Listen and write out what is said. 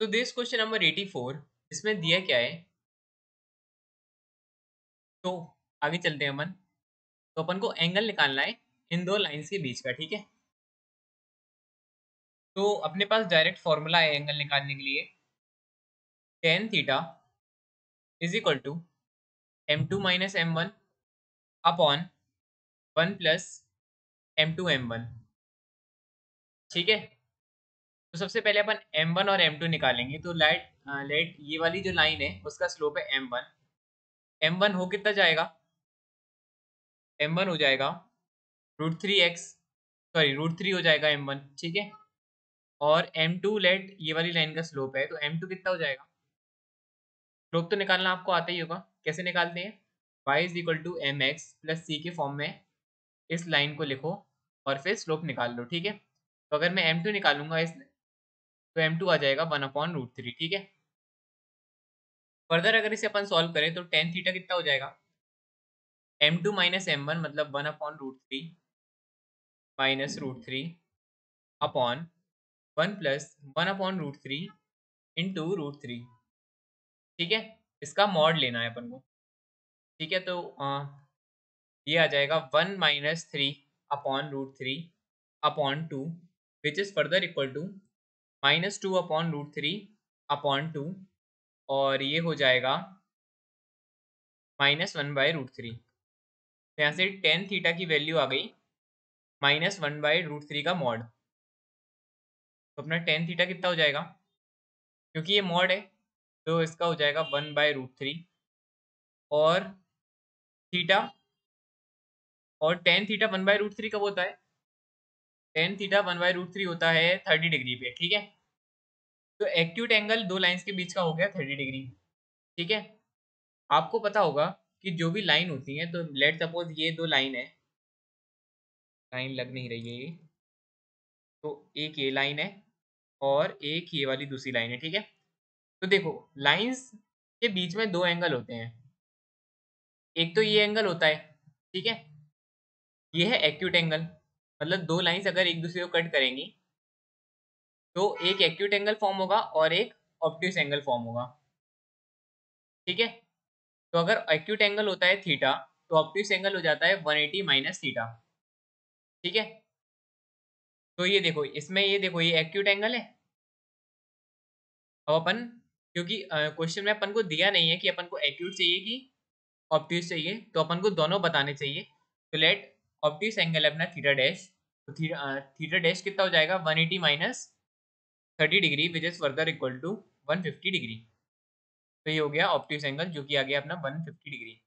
तो this question number 84 इसमें दिया क्या है? तो आगे चलते हैं अपन। तो अपन को एंगल निकालना है इन दो लाइंस के बीच का, ठीक है? तो अपने पास डायरेक्ट फॉर्मूला है एंगल निकालने के लिए। Tan theta is equal to m two minus m one upon one plus m two m one ठीक है? तो सबसे पहले अपन एम वन और एम टू निकालेंगे। तो लाइट लेट ये वाली जो लाइन है, उसका स्लोप है एम वन एम वन हो कितना जाएगा? एम वन हो जाएगा root three x sorry root three हो जाएगा एम वन ठीक है? और एम टू लेट ये वाली लाइन का स्लोप है तो एम टू कितना हो जाएगा? स्लोप तो निकालना आपको आता ही होगा। कैसे निकालते हैं? Y is equal to m x plus c के फॉर्म में इस लाइन को लिखो और फिर स्लोप निकाल लो, ठीक है? तो अगर मैं एम टू निकालूँगा इस तो एम टू आ जाएगा वन अपॉन रूट थ्री ठीक है? फर्दर अगर इसे अपन सॉल्व करें तो टेन थीटा कितना हो जाएगा? M two minus m one मतलब one upon root three minus root three upon one plus one upon root three into root three ठीक है? इसका मॉड लेना है अपन को ठीक है? तो आ, ये आ जाएगा one minus three upon root three upon two which is further equal to minus two upon root three upon two और ये हो जाएगा minus one by root three. तो यहाँ से टेन थीटा की वैल्यू आ गई minus one by root three का मॉड। तो अपना टेन थीटा कितना हो जाएगा? क्योंकि ये मॉड है तो इसका हो जाएगा वन बाय रूट थ्री और थीटा और tan theta one by root three कब होता है? Tan theta one by root three होता है थर्टी डिग्री पे, ठीक है? तो एक्यूट एंगल दो लाइंस के बीच का हो गया थर्टी डिग्री ठीक है? आपको पता होगा कि जो भी लाइन होती है तो लेट सपोज़ ये दो लाइन है। लाइन लग नहीं रही है ये। तो एक ये लाइन है और एक ये वाली दूसरी लाइन है, ठीक है? तो देखो लाइंस के बीच में दो एंगल होते हैं। एक तो ये एंगल होता है, ठीक है? ये है एक्यूट एंगल मतलब दो लाइंस अगर एक दूसरे को कट करेंगी तो एक एक्यूट एंगल फॉर्म होगा और एक ऑप्टिस एंगल फॉर्म होगा। ठीक है? तो अगर एक्यूट एंगल होता है थीटा तो ऑप्टिस एंगल हो जाता है 180 एटी माइनस थीटा ठीक है? तो ये देखो, इसमें ये देखो, ये एक्यूट एंगल है। अब अपन, क्योंकि क्वेश्चन में अपन को दिया नहीं है कि अपन को एक्यूट चाहिए कि ऑप्टिस चाहिए तो अपन को दोनों बताने चाहिए। तो लेट ऑप्टिस एंगल अपना थीटा डैश तो थीटा डैश कितना हो जाएगा? 180 eighty minus thirty degree which is further equal to one fifty degree. तो ये हो गया ऑप्टिक्स एंगल जो कि आ गया अपना वन फिफ्टी डिग्री।